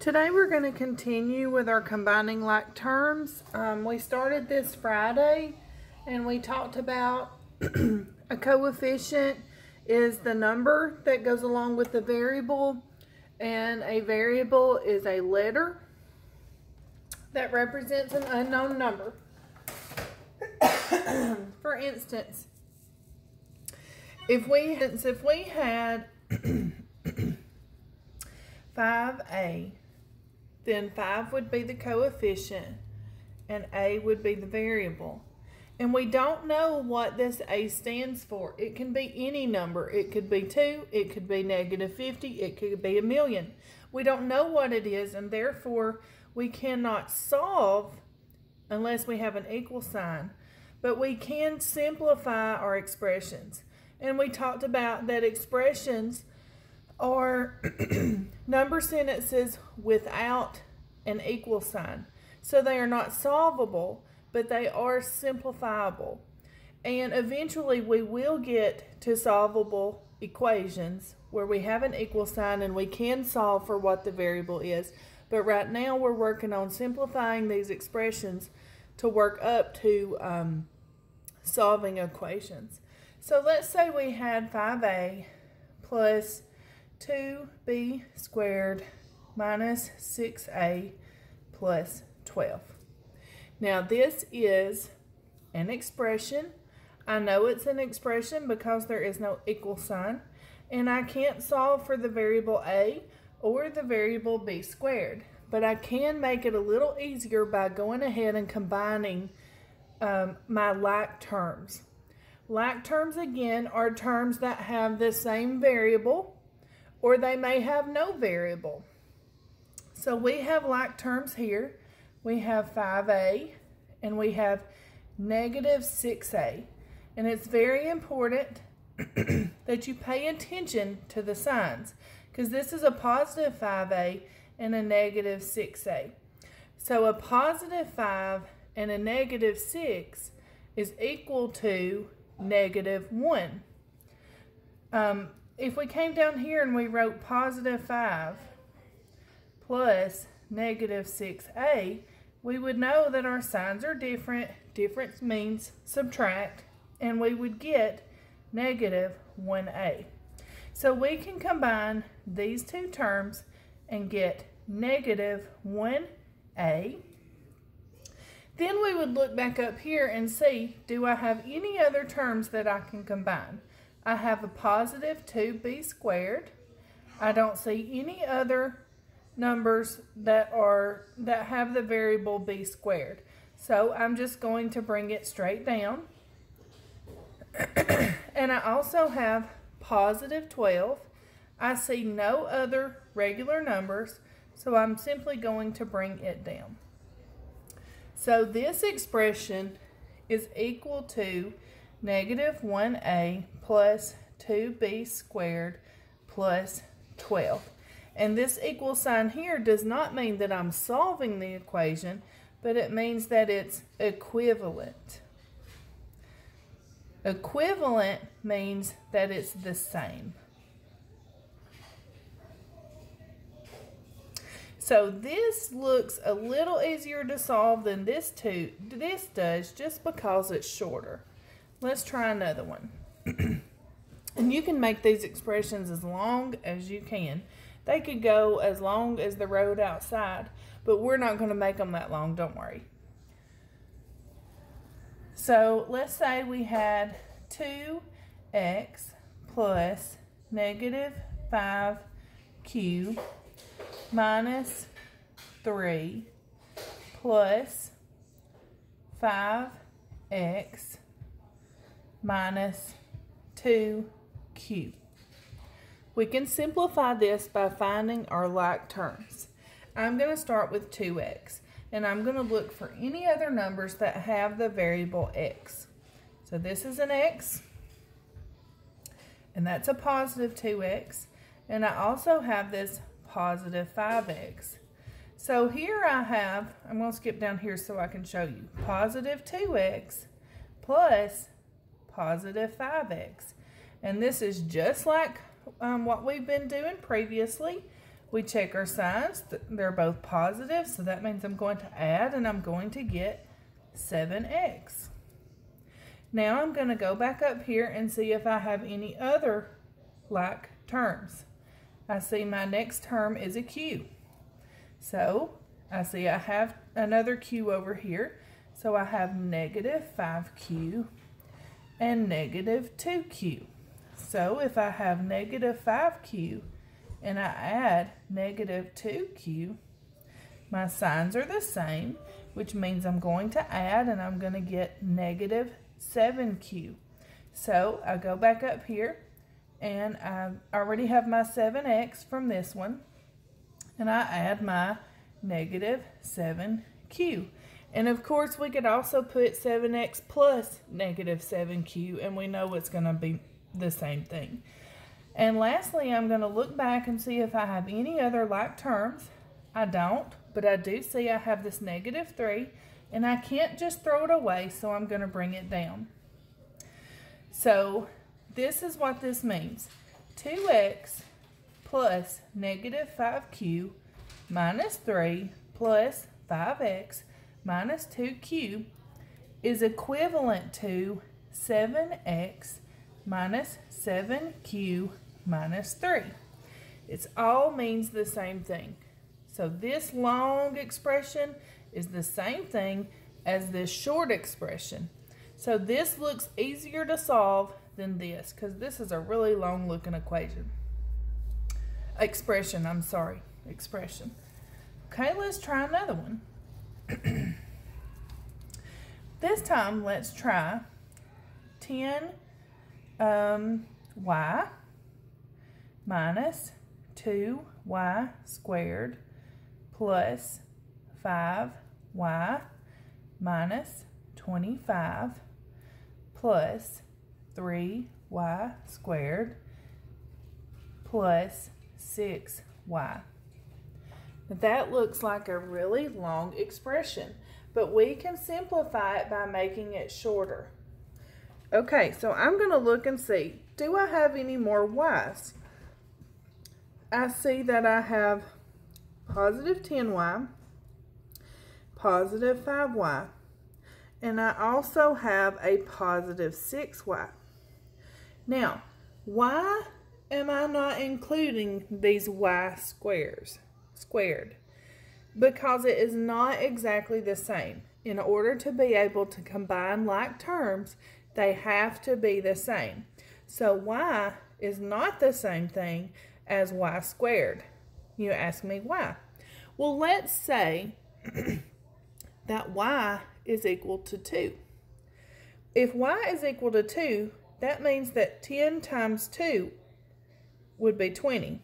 Today we're going to continue with our combining like terms. Um, we started this Friday and we talked about a coefficient is the number that goes along with the variable and a variable is a letter that represents an unknown number. For instance, if we if we had 5a then 5 would be the coefficient and a would be the variable. And we don't know what this a stands for. It can be any number. It could be 2, it could be negative 50, it could be a million. We don't know what it is and therefore we cannot solve unless we have an equal sign. But we can simplify our expressions. And we talked about that expressions are number sentences without an equal sign. So they are not solvable, but they are simplifiable. And eventually we will get to solvable equations where we have an equal sign and we can solve for what the variable is. But right now we're working on simplifying these expressions to work up to um, solving equations. So let's say we had 5a plus 2b squared minus 6a plus 12. Now this is an expression. I know it's an expression because there is no equal sign. And I can't solve for the variable a or the variable b squared. But I can make it a little easier by going ahead and combining um, my like terms. Like terms, again, are terms that have the same variable or they may have no variable. So we have like terms here. We have 5a and we have negative 6a. And it's very important that you pay attention to the signs because this is a positive 5a and a negative 6a. So a positive 5 and a negative 6 is equal to negative 1. Um, if we came down here and we wrote positive 5 plus negative 6a, we would know that our signs are different. Difference means subtract, and we would get negative 1a. So we can combine these two terms and get negative 1a. Then we would look back up here and see, do I have any other terms that I can combine? I have a positive 2b squared. I don't see any other numbers that are that have the variable b squared. So I'm just going to bring it straight down. and I also have positive 12. I see no other regular numbers, so I'm simply going to bring it down. So this expression is equal to negative 1a plus 2b squared plus 12. And this equal sign here does not mean that I'm solving the equation, but it means that it's equivalent. Equivalent means that it's the same. So this looks a little easier to solve than this two this does just because it's shorter. Let's try another one. and you can make these expressions as long as you can. They could go as long as the road outside, but we're not going to make them that long, don't worry. So let's say we had 2x plus negative 5q minus 3 plus 5x minus 2q. We can simplify this by finding our like terms. I'm going to start with 2x, and I'm going to look for any other numbers that have the variable x. So this is an x, and that's a positive 2x, and I also have this positive 5x. So here I have, I'm going to skip down here so I can show you, positive 2x plus positive 5x. And this is just like um, what we've been doing previously. We check our signs. They're both positive, so that means I'm going to add and I'm going to get 7x. Now I'm going to go back up here and see if I have any other like terms. I see my next term is a q. So I see I have another q over here. So I have negative 5q and negative 2q. So if I have negative 5q and I add negative 2q, my signs are the same, which means I'm going to add and I'm going to get negative 7q. So I go back up here and I already have my 7x from this one and I add my negative 7q. And of course we could also put 7x plus negative 7q and we know it's going to be the same thing. And lastly, I'm going to look back and see if I have any other like terms. I don't, but I do see I have this negative 3 and I can't just throw it away, so I'm going to bring it down. So this is what this means. 2x plus negative 5q minus 3 plus 5x minus 2q is equivalent to 7x minus 7q minus 3. It all means the same thing. So this long expression is the same thing as this short expression. So this looks easier to solve than this because this is a really long looking equation. Expression, I'm sorry, expression. Okay, let's try another one. this time, let's try 10 um, y minus 2y squared plus 5y minus 25 plus 3y squared plus 6y. That looks like a really long expression, but we can simplify it by making it shorter. Okay, so I'm going to look and see, do I have any more y's? I see that I have positive 10y, positive 5y, and I also have a positive 6y. Now, why am I not including these y squares, squared? Because it is not exactly the same. In order to be able to combine like terms, they have to be the same. So y is not the same thing as y squared. You ask me why. Well, let's say that y is equal to 2. If y is equal to 2, that means that 10 times 2 would be 20.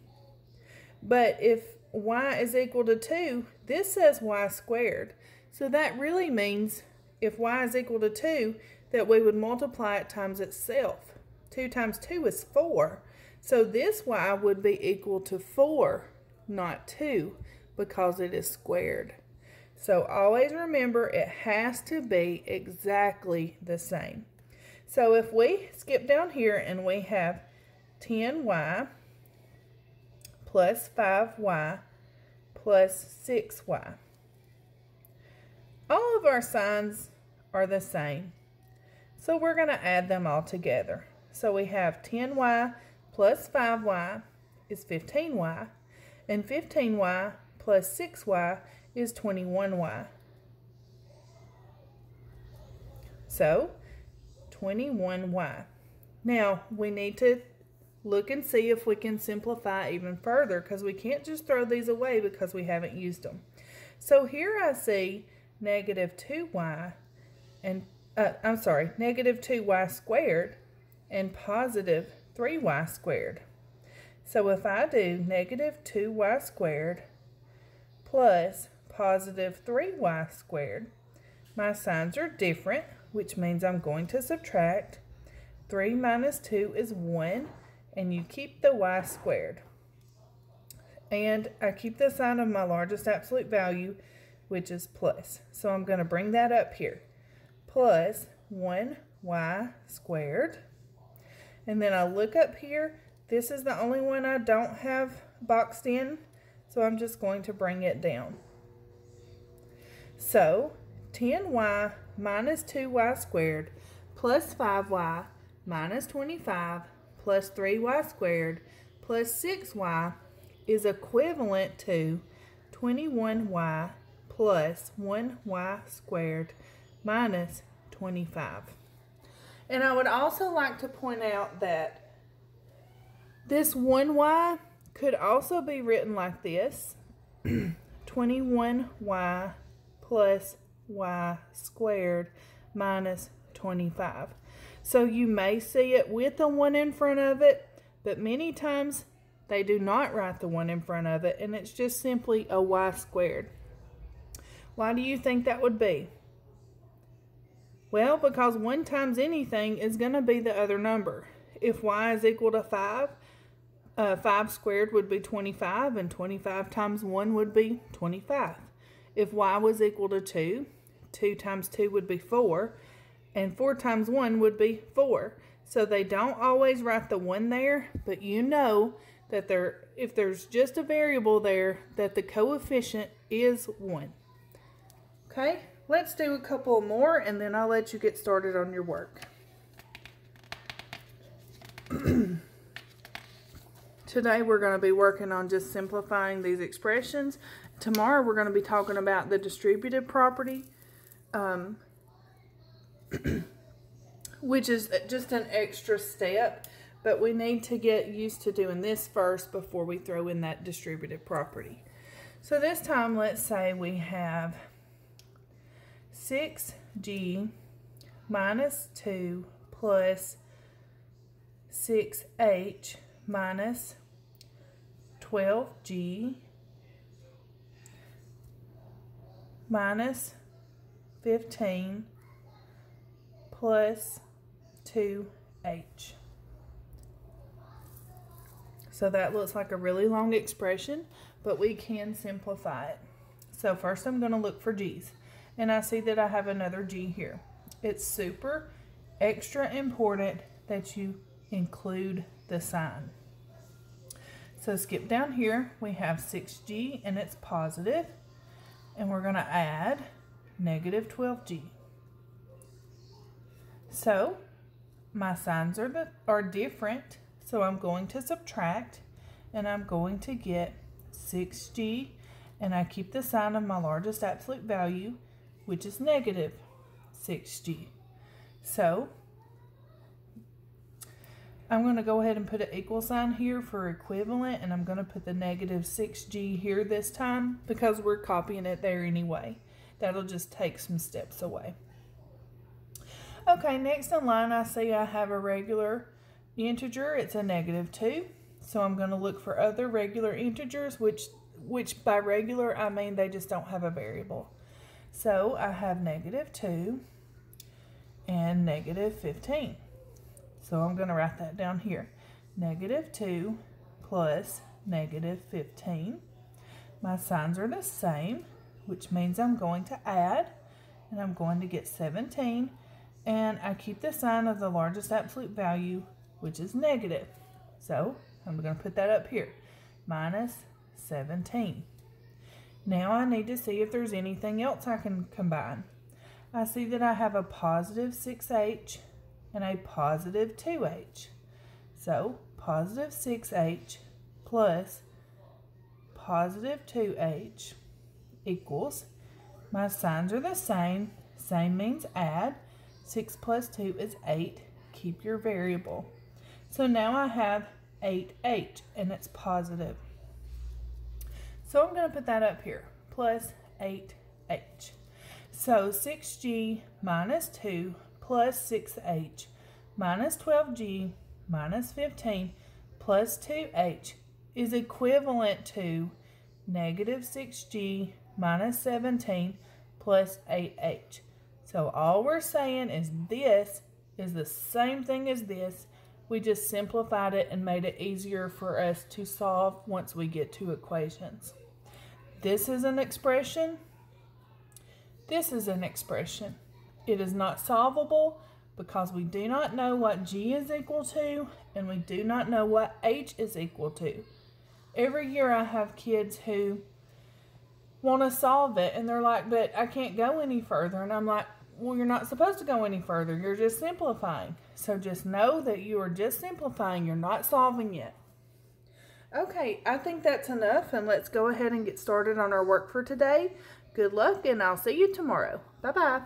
But if y is equal to 2, this says y squared. So that really means if y is equal to 2, that we would multiply it times itself. 2 times 2 is 4. So this y would be equal to 4, not 2, because it is squared. So always remember it has to be exactly the same. So if we skip down here and we have 10y plus 5y plus 6y. All of our signs are the same. So we're going to add them all together. So we have 10y plus 5y is 15y, and 15y plus 6y is 21y. So, 21y. Now, we need to look and see if we can simplify even further because we can't just throw these away because we haven't used them. So here I see negative 2y and, uh, I'm sorry, negative 2y squared and positive 3y squared. So if I do negative 2y squared plus positive 3y squared, my signs are different, which means I'm going to subtract. 3 minus 2 is 1, and you keep the y squared. And I keep the sign of my largest absolute value, which is plus. So I'm going to bring that up here. Plus 1y squared. And then I look up here. This is the only one I don't have boxed in. So I'm just going to bring it down. So 10y minus 2y squared plus 5y minus 25 plus 3y squared plus 6y is equivalent to 21y plus 1y squared minus 25. And I would also like to point out that this 1y could also be written like this. 21y plus y squared minus 25. So you may see it with the 1 in front of it, but many times they do not write the 1 in front of it, and it's just simply a y squared. Why do you think that would be? Well, because 1 times anything is going to be the other number. If y is equal to 5, uh, 5 squared would be 25, and 25 times 1 would be 25. If y was equal to 2, 2 times 2 would be 4, and 4 times 1 would be 4. So they don't always write the 1 there, but you know that there, if there's just a variable there, that the coefficient is 1. Okay, let's do a couple more and then I'll let you get started on your work. Today we're going to be working on just simplifying these expressions. Tomorrow we're going to be talking about the distributive property, um, which is just an extra step, but we need to get used to doing this first before we throw in that distributive property. So this time let's say we have 6g minus 2 plus 6h minus 12g minus 15 plus 2h. So that looks like a really long expression, but we can simplify it. So first I'm going to look for g's. And I see that I have another g here. It's super extra important that you include the sign. So skip down here, we have 6g and it's positive, and we're going to add negative 12g. So my signs are, the, are different, so I'm going to subtract, and I'm going to get 6g, and I keep the sign of my largest absolute value, which is negative 6g. So I'm going to go ahead and put an equal sign here for equivalent, and I'm going to put the negative 6g here this time because we're copying it there anyway. That'll just take some steps away. Okay, next in line I see I have a regular integer. It's a negative 2. So I'm going to look for other regular integers, which, which by regular I mean they just don't have a variable. So I have negative 2 and negative 15. So I'm going to write that down here. Negative 2 plus negative 15. My signs are the same, which means I'm going to add, and I'm going to get 17. And I keep the sign of the largest absolute value, which is negative. So I'm going to put that up here, minus 17. Now I need to see if there's anything else I can combine. I see that I have a positive 6h and a positive 2h. So positive 6h plus positive 2h equals, my signs are the same, same means add, 6 plus 2 is 8, keep your variable. So now I have 8h and it's positive. So I'm going to put that up here, plus 8h. So 6g minus 2 plus 6h minus 12g minus 15 plus 2h is equivalent to negative 6g minus 17 plus 8h. So all we're saying is this is the same thing as this. We just simplified it and made it easier for us to solve once we get to equations. This is an expression. This is an expression. It is not solvable because we do not know what g is equal to and we do not know what h is equal to. every year I have kids who want to solve it and they're like, but I can't go any further. And I'm like, well, you're not supposed to go any further. You're just simplifying. So just know that you are just simplifying. You're not solving it. Okay, I think that's enough and let's go ahead and get started on our work for today. Good luck and I'll see you tomorrow. Bye-bye.